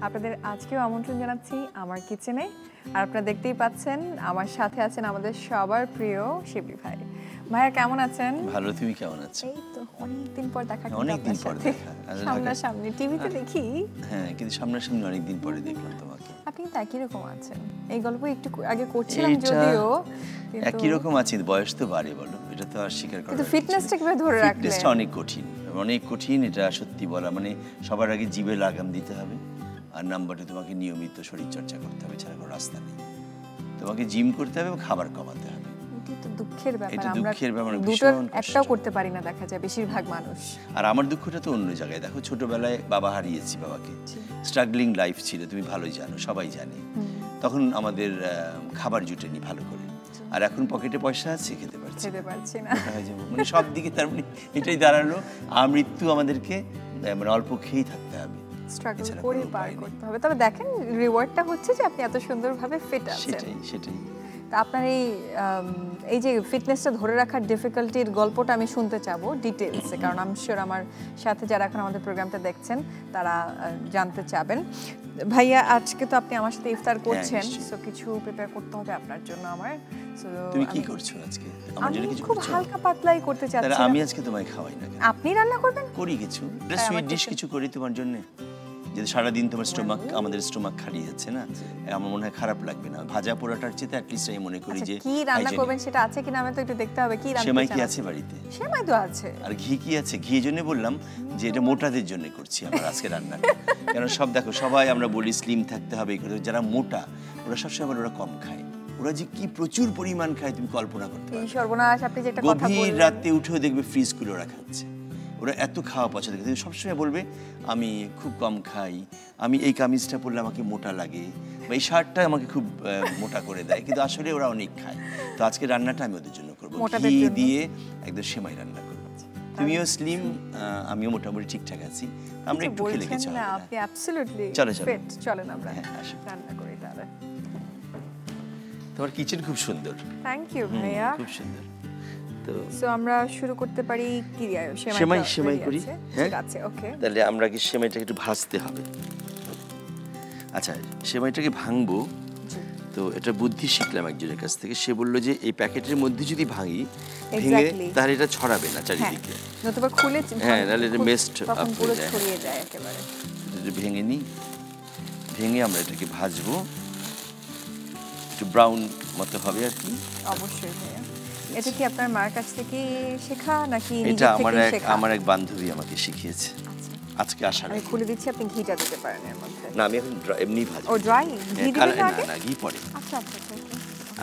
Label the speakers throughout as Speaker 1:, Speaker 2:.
Speaker 1: আপনাদের আজকেও আমন্ত্রণ জানাচ্ছি আমার কিচেনে। আর আপনারা দেখতেই পাচ্ছেন আমার সাথে আছেন আমাদের সবার প্রিয় শিবলি ভাই। ভাইয়া কেমন আছেন?
Speaker 2: ভালো তুমি কেমন আছো?
Speaker 1: এই তো অনেকদিন পর দেখা
Speaker 2: অনেকদিন পর দেখা। ঢাকা-
Speaker 1: সামনাসামনি টিভিতে দেখি।
Speaker 2: হ্যাঁ কিন্তু সামনাসামনি অনেকদিন পরে দেখলাম তোমাকে।
Speaker 1: আপনি কিন্তু একই রকম আছেন। এই গল্প একটু আগে করছিলাম যদিও কিন্তু-
Speaker 2: একই রকম আছি বয়স তো বাড়ে বলো। এটা তো আর স্বীকার করা
Speaker 1: কিন্তু ফিটনেসটা কীভাবে ধরে রাখলেন?
Speaker 2: ফিটনেসটা অনেক কঠিন। অনেক কঠিন এটা সত্যি বলা। মানে সবার আগে জিভে লাগাম দিতে হবে। আর নাম্বারটা তোমাকে নিয়মিত শরীর চর্চা করতে হবে ছাড়া কোনো রাস্তা নেই। তোমাকে জিম করতে হবে এবং খাবার কমাতে হবে।
Speaker 1: দুঃখের ব্যাপার।
Speaker 2: এটা
Speaker 1: আমরা দুটোর একটাও করতে পারি না দেখা যায় বেশিরভাগ মানুষ।
Speaker 2: আর আমার দুঃখটা তো অন্য জায়গায়। দেখো ছোটবেলায় বাবা হারিয়েছি বাবাকে। স্ট্রাগলিং লাইফ ছিল তুমি ভালোই জানো সবাই জানে। তখন আমাদের খাবার জুটেনি ভালো করে। আর এখন পকেটে পয়সা আছে খেতে পারছি
Speaker 1: খেতে পারছি না।
Speaker 2: হয়ে যাব। মানে সব দিকে তার মানে এটাই দাঁড়াল। আমৃত্যু আমাদেরকে মানে অল্প খেয়েই থাকতে হবে।
Speaker 1: স্ট্রাগল করে পার করতে হবে। তবে দেখেন রিওয়ার্ডটা হচ্ছে যে আপনি এত সুন্দরভাবে ফিট আছেন।
Speaker 2: সেটাই সেটাই।
Speaker 1: তা আপনার এই এই যে ফিটনেসটা ধরে রাখার ডিফিকাল্টির গল্পটা আমি শুনতে চাবো ডিটেলসে কারণ আমি শিওর আমার সাথে যারা এখন আমাদের প্রোগ্রামটা দেখছেন তারা জানতে চাবেন। ভাইয়া আজকে তো আপনি আমার সাথে ইফতার করছেন
Speaker 2: নিশ্চয়ই।
Speaker 1: সো কিছু প্রিপেয়ার করতে হবে আপনার জন্য আমার।
Speaker 2: তুমি কি করছ আজকে? আমার জন্য কিছু
Speaker 1: খুব হালকা পাতলাই করতে
Speaker 2: তাহলে আমি আজকে তোমায় খাওয়াই না?
Speaker 1: আপনি রান্না করবেন?
Speaker 2: করি কিছু। সুইট ডিশ
Speaker 1: কিছু
Speaker 2: করি তোমার জন্য। যদি সারাদিন তোমার স্টোমাক আমাদের স্টোমাক খালিয়ে যাচ্ছে না আমার মনে হয় খারাপ লাগবে না। ভাজা পোড়াটার চেয়ে অ্যাটলিস্ট আমি মনে করি
Speaker 1: আচ্ছা,
Speaker 2: যে
Speaker 1: কি রান্না করবেন সেটা আছে কিনা আমি তো একটু দেখতে হবে কি রান্না
Speaker 2: সেমাই কি আছে বাড়িতে?
Speaker 1: সেমাই তো আছে।
Speaker 2: আর ঘি কি আছে? ঘি জন্য বললাম যে এটা মোটাদের জন্য করছি আমার আজকে রান্না। কেন সব দেখো সবাই আমরা বলি স্লিম থাকতে হবে যারা মোটা ওরা সবসময় ওরা কম খায়। ওরা যে কি প্রচুর পরিমাণ খায় তুমি কল্পনা করতে
Speaker 1: সর্বনাশ আপনি যে কথা
Speaker 2: গভীর রাতে উঠেও দেখবে ফ্রিজ করে ওরা খাচ্ছে। ওরা এত খাওয়া পছন্দ করে। সবসময় বলবে আমি খুব কম খাই। আমি এই কামিজটা পরলে আমাকে মোটা লাগে। বা এই শার্টটা আমাকে খুব মোটা করে দেয়। কিন্তু আসলে ওরা অনেক খায়। তো আজকে রান্নাটা আমি ওদের জন্য করব। ঘি দিয়ে একদম সেমাই রান্না করব। তুমিও স্লিম আমিও মোটামুটি ঠিকঠাক আছি। আমরা একটু খেলে
Speaker 1: অ্যাবসলিউটলি
Speaker 2: চলো, চলো।
Speaker 1: চলেন আমরা
Speaker 2: হ্যাঁ,
Speaker 1: রান্না করি।
Speaker 2: তোমার কিচেন খুব সুন্দর।
Speaker 1: থ্যাংক ইউ ভাইয়া।
Speaker 2: খুব সুন্দর। তো
Speaker 1: সো আমরা শুরু করতে পারি কি দিয়ে সেমাই
Speaker 2: সেমাই করি। হ্যাঁ?
Speaker 1: আছে ওকে
Speaker 2: তাহলে আমরা কি সেমাইটাকে একটু ভাজতে হবে? আচ্ছা সেমাইটাকে ভাঙবো। তো এটা বুদ্ধি শিখলাম একজনের কাছ থেকে। সে বলল যে এই প্যাকেটের মধ্যে যদি ভাঙি ভেঙে তাহলে এটা ছড়াবে না
Speaker 1: হ্যাঁ।
Speaker 2: চারিদিকে।
Speaker 1: নতুবা খুলে
Speaker 2: হ্যাঁ, এটা হয়ে যায়।
Speaker 1: একেবারে।
Speaker 2: যদি ভেঙে নিই ভেঙে আমরা এটাকে ভাজবো। একটু ব্রাউন মতো হবে আর কি।
Speaker 1: অবশ্যই এটা কি আপনার মার কাছ থেকে শেখা নাকি
Speaker 2: এটা আমার এক আমার এক বান্ধবী আমাকে শিখিয়েছে।
Speaker 1: আচ্ছা।
Speaker 2: আজকে আসার
Speaker 1: আমি খুলে দিচ্ছি আপনি ঘিটা দিতে পারেন এর মধ্যে।
Speaker 2: না আমি এখন এমনি ভাজবো
Speaker 1: ও ড্রাই ঘি
Speaker 2: হ্যাঁ, কালা-
Speaker 1: না
Speaker 2: না ঘি পরে।
Speaker 1: আচ্ছা আচ্ছা আচ্ছা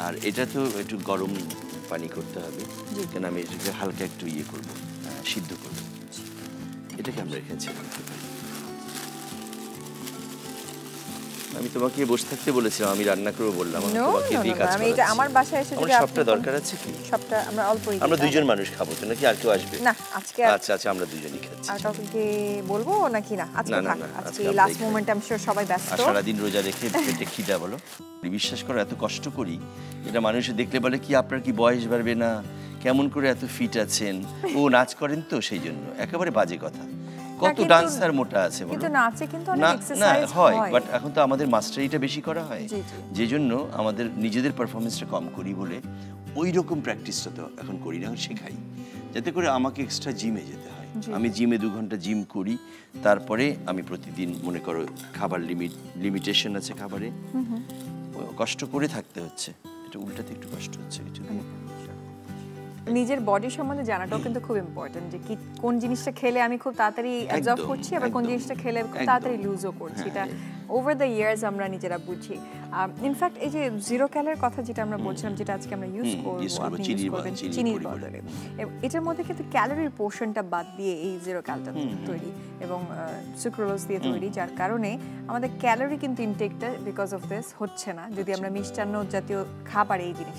Speaker 2: আর এটা তো একটু গরম পানি করতে হবে। কেন আমি এটাকে হালকা একটু ইয়ে করব সিদ্ধ করব। এটাকে আমরা রেখেছি। আমি তোমাকে বসে থাকতে বলেছিলাম আমি রান্না করব বললাম আমি তোমাকে দিয়ে কাজ
Speaker 1: আমি এটা আমার বাসায় এসে যদি
Speaker 2: সবটা দরকার আছে কি?
Speaker 1: সবটা আমরা অল্পই
Speaker 2: আমরা দুইজন মানুষ খাব তো নাকি আর কেউ আসবে?
Speaker 1: না আজকে
Speaker 2: আচ্ছা আচ্ছা আমরা দুজনই খাচ্ছি।
Speaker 1: আর কাউকে কি বলব নাকি না? আজকে
Speaker 2: না,
Speaker 1: থাক আজকে লাস্ট। মোমেন্ট আমি শিওর সবাই ব্যস্ত।
Speaker 2: আর সারাদিন রোজা রেখে পেটে খিদা বলো। বিশ্বাস করো এত কষ্ট করি এটা মানুষে দেখলে বলে কি আপনার কি বয়স বাড়বে না? কেমন করে এত ফিট আছেন? ও নাচ করেন তো সেই জন্য। একেবারে বাজে কথা। কত ডান্সার মোটা আছে বলো
Speaker 1: কিন্তু নাচে কিন্তু অনেক এক্সারসাইজ
Speaker 2: হয় বাট এখন তো আমাদের মাস্টারিটা বেশি করা হয়। যে জন্য আমাদের নিজেদের পারফরমেন্সটা কম করি বলে ওই রকম প্র্যাকটিসটা তো এখন করি না শেখাই। যাতে করে আমাকে এক্সট্রা জিমে যেতে হয়। আমি জিমে দু ঘণ্টা জিম করি তারপরে আমি প্রতিদিন মনে করো খাবার লিমিট লিমিটেশন আছে খাবারে। কষ্ট করে থাকতে হচ্ছে। এটা উল্টাতে একটু কষ্ট হচ্ছে কিছু
Speaker 1: নিজের বডি সম্বন্ধে জানাটাও কিন্তু খুব ইম্পর্টেন্ট যে কি কোন জিনিসটা খেলে আমি খুব তাড়াতাড়ি অ্যাবজর্ব করছি আবার কোন জিনিসটা খেলে খুব। তাড়াতাড়ি লুজও করছি। এটা ওভার দ্য ইয়ার্স আমরা নিজেরা বুঝি। ইনফ্যাক্ট এই যে জিরো ক্যালের কথা যেটা আমরা বলছিলাম যেটা আজকে আমরা ইউজ করব
Speaker 2: চিনির।
Speaker 1: বদলে এটার মধ্যে কিন্তু ক্যালোরির পোর্শনটা বাদ দিয়ে এই জিরো ক্যালটা তৈরি এবং সুক্রোলোজ দিয়ে তৈরি যার কারণে আমাদের ক্যালোরি কিন্তু ইনটেকটা বিকজ অফ দিস হচ্ছে না। যদি আমরা মিষ্টান্ন জাতীয় খাবার এই জিনিস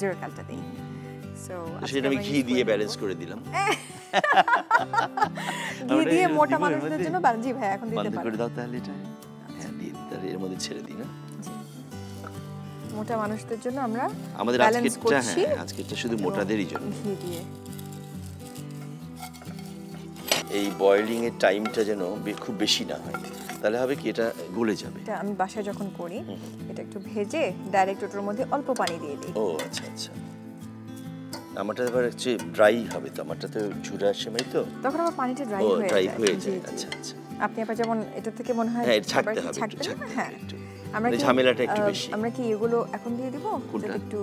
Speaker 1: জিরো ক্যালটা দিই।
Speaker 2: সেটা আমি ঘি দিয়ে ব্যালেন্স করে দিলাম।
Speaker 1: ঘি দিয়ে মোটা মানুষদের জন্য বান- জি ভাই এখন দিতে
Speaker 2: করে দাও তাহলে এটা। হ্যাঁ দিয়ে তাহলে এর মধ্যে ছেড়ে দিই না।
Speaker 1: মোটা মানুষদের জন্য আমরা
Speaker 2: আমাদের আজকেরটা হ্যাঁ আজকেরটা শুধু মোটাদেরই জন্য।
Speaker 1: ঘি দিয়ে।
Speaker 2: এই বয়েলিং এর টাইমটা যেন খুব বেশি না হয়। তাহলে হবে কি এটা গলে যাবে।
Speaker 1: এটা আমি বাসায় যখন করি এটা একটু ভেজে ডাইরেক্ট ওটার মধ্যে অল্প পানি দিয়ে দিই।
Speaker 2: ও আচ্ছা আচ্ছা। আমারটা এবার হচ্ছে ড্রাই হবে তো আমারটা তো ঝুরা সেমাই তো।
Speaker 1: তখন আমার পানিটা ড্রাই হয়ে
Speaker 2: ড্রাই হয়ে যায়। আচ্ছা আচ্ছা।
Speaker 1: আপনি আবার যেমন এটা থেকে মনে হয়
Speaker 2: হ্যাঁ,
Speaker 1: আবার
Speaker 2: হবে?
Speaker 1: ছাড়তে হ্যাঁ। আমরা
Speaker 2: মানে ঝামেলাটা একটু বেশি।
Speaker 1: আমরা কি এগুলো এখন দিয়ে দিব? একটু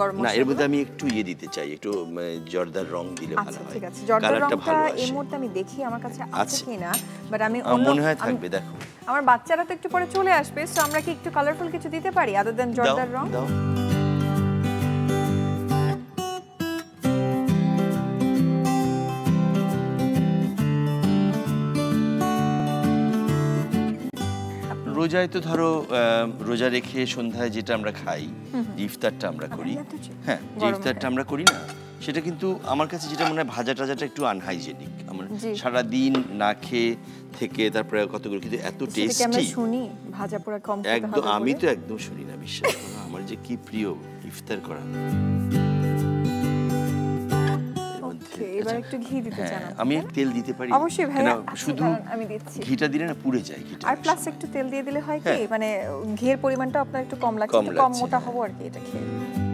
Speaker 1: গরম
Speaker 2: না এর মধ্যে আমি একটু ইয়ে দিতে চাই একটু মানে জর্দার রং দিলে ভালো
Speaker 1: আচ্ছা
Speaker 2: হয়।
Speaker 1: ঠিক আছে। জর্দার রংটা এই মুহূর্তে আমি দেখি আমার কাছে আছে
Speaker 2: আছে।
Speaker 1: কিনা বাট আমি
Speaker 2: মনে হয় থাকবে দেখো।
Speaker 1: আমার বাচ্চারা তো একটু পরে চলে আসবে সো আমরা কি একটু কালারফুল কিছু দিতে পারি আদার দেন জর্দার রং?
Speaker 2: দাও। রোজায় তো ধরো রোজা রেখে সন্ধ্যায় যেটা আমরা খাই যে ইফতারটা আমরা করি।
Speaker 1: তো জি-
Speaker 2: হ্যাঁ যে ইফতারটা আমরা করি না সেটা কিন্তু আমার কাছে যেটা মনে হয় ভাজা টাজাটা একটু আনহাইজেনিক আমার। সারা দিন না খেয়ে থেকে তারপরে কতগুলো কিন্তু এত টেস্টি
Speaker 1: শুনি ভাজা পোড়া কম
Speaker 2: একদম আমি তো একদম শুনি না বিশ্বাস করো আমার যে কি প্রিয় ইফতার করা।
Speaker 1: এবার একটু ঘি দিতে
Speaker 2: হ্যাঁ,
Speaker 1: চান
Speaker 2: আমি তেল দিতে পারি।
Speaker 1: অবশ্যই আচ্ছা,
Speaker 2: শুধু
Speaker 1: আমি দিচ্ছি।
Speaker 2: ঘিটা দিলে না পুড়ে যায় ঘিটা।
Speaker 1: আর প্লাস একটু তেল দিয়ে দিলে হয় কি
Speaker 2: হ্যাঁ।
Speaker 1: মানে ঘিয়ের পরিমাণটা আপনার একটু কম লাগছে
Speaker 2: কম
Speaker 1: মোটা। হব আর কি এটা খেয়ে।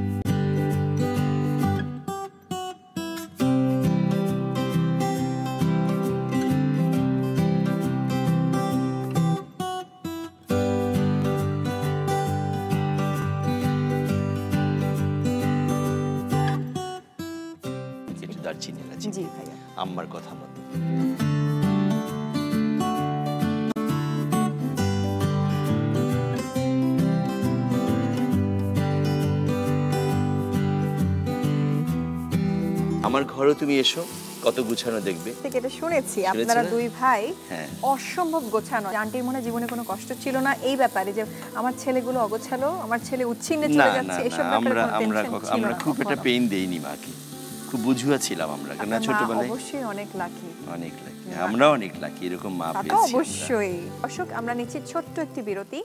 Speaker 2: দারচিনি এলাচি
Speaker 1: জি ভাইয়া।
Speaker 2: আম্মার কথা মতো। আমার ঘরেও তুমি এসো কত গুছানো দেখবে।
Speaker 1: এটা শুনেছি। আপনারা দুই ভাই
Speaker 2: হ্যাঁ।
Speaker 1: অসম্ভব গোছানো। আন্টির মনে জীবনে কোনো কষ্ট ছিল না এই ব্যাপারে যে আমার ছেলেগুলো অগোছালো আমার ছেলে উচ্ছিন্নে চলে যাচ্ছে এসব
Speaker 2: আমরা আমরা আমরা খুব একটা পেইন দেইনি মাকে। খুব বুঝুয়া ছিলাম আমরা কেন ছোটবেলায়
Speaker 1: অবশ্যই অনেক লাকি
Speaker 2: অনেক লাকি আমরা অনেক লাকি এরকম মা পেয়েছি
Speaker 1: অবশ্যই। অশোক আমরা নিচ্ছি ছোট্ট একটি বিরতি।